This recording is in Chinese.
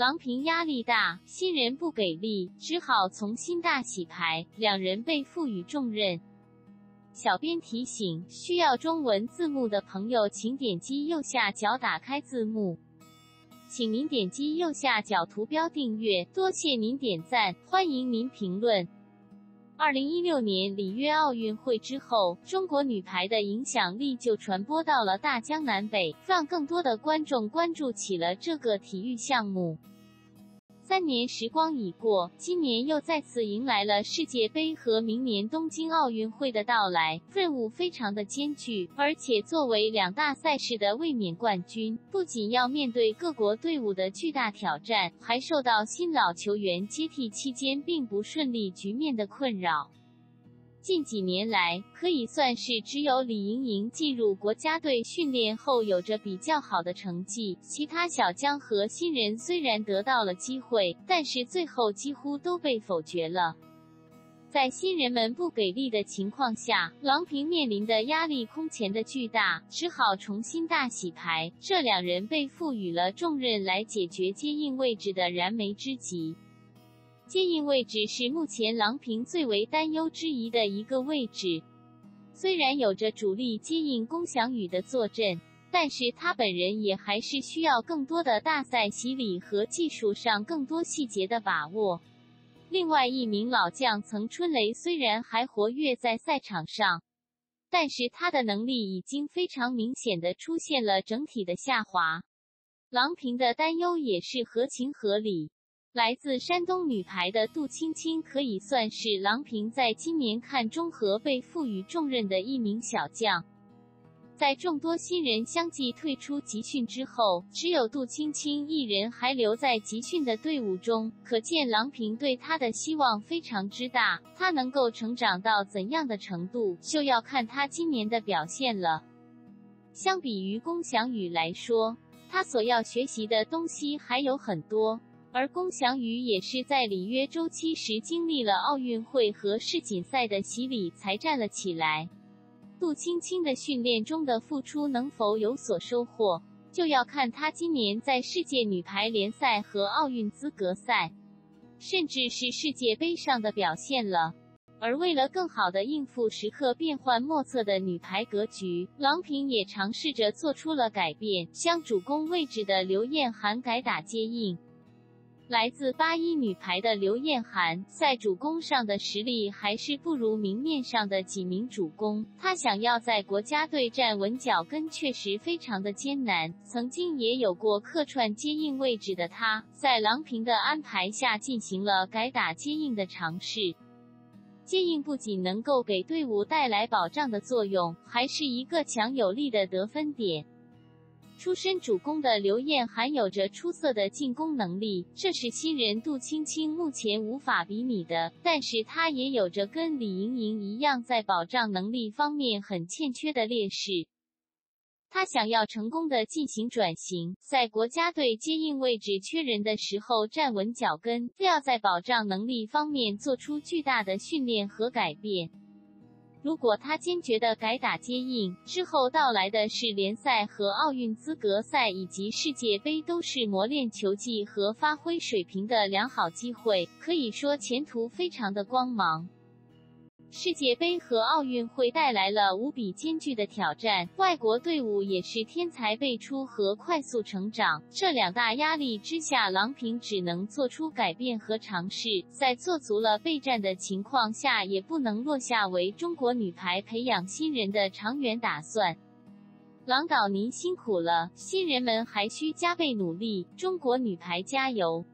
郎平压力大，新人不给力，只好从新大洗牌，两人被赋予重任。小编提醒：需要中文字幕的朋友，请点击右下角打开字幕。请您点击右下角图标订阅，多谢您点赞，欢迎您评论。二零一六年里约奥运会之后，中国女排的影响力就传播到了大江南北，让更多的观众关注起了这个体育项目。三年时光已过，今年又再次迎来了世界杯和明年东京奥运会的到来，任务非常的艰巨。而且作为两大赛事的卫冕冠军，不仅要面对各国队伍的巨大挑战，还受到新老球员接替期间并不顺利局面的困扰。近几年来，可以算是只有李盈莹进入国家队训练后有着比较好的成绩，其他小将和新人虽然得到了机会，但是最后几乎都被否决了。在新人们不给力的情况下，郎平面临的压力空前的巨大，只好重新大洗牌。这两人被赋予了重任来解决接应位置的燃眉之急。接应位置是目前郎平最为担忧之一的一个位置。虽然有着主力接应龚翔宇的坐镇，但是他本人也还是需要更多的大赛洗礼和技术上更多细节的把握。另外一名老将曾春雷虽然还活跃在赛场上，但是他的能力已经非常明显的出现了整体的下滑。郎平的担忧也是合情合理。来自山东女排的杜青青可以算是郎平在今年看中和被赋予重任的一名小将。在众多新人相继退出集训之后，只有杜青青一人还留在集训的队伍中，可见郎平对她的希望非常之大。她能够成长到怎样的程度，就要看她今年的表现了。相比于龚翔宇来说，他所要学习的东西还有很多。而龚翔宇也是在里约周期时经历了奥运会和世锦赛的洗礼才站了起来。杜青青的训练中的付出能否有所收获，就要看她今年在世界女排联赛和奥运资格赛，甚至是世界杯上的表现了。而为了更好的应付时刻变幻莫测的女排格局，郎平也尝试着做出了改变，将主攻位置的刘晏含改打接应。来自八一女排的刘晏含，在主攻上的实力还是不如明面上的几名主攻。她想要在国家队站稳脚跟，确实非常的艰难。曾经也有过客串接应位置的她，在郎平的安排下进行了改打接应的尝试。接应不仅能够给队伍带来保障的作用，还是一个强有力的得分点。出身主攻的刘晏含有着出色的进攻能力，这是新人杜青青目前无法比拟的。但是她也有着跟李盈莹一样，在保障能力方面很欠缺的劣势。她想要成功的进行转型，在国家队接应位置缺人的时候站稳脚跟，要在保障能力方面做出巨大的训练和改变。如果他坚决的改打接应，之后到来的是联赛和奥运资格赛以及世界杯，都是磨练球技和发挥水平的良好机会，可以说前途非常的光芒。世界杯和奥运会带来了无比艰巨的挑战，外国队伍也是天才辈出和快速成长。这两大压力之下，郎平只能做出改变和尝试，在做足了备战的情况下，也不能落下为中国女排培养新人的长远打算。郎导，您辛苦了，新人们还需加倍努力，中国女排加油！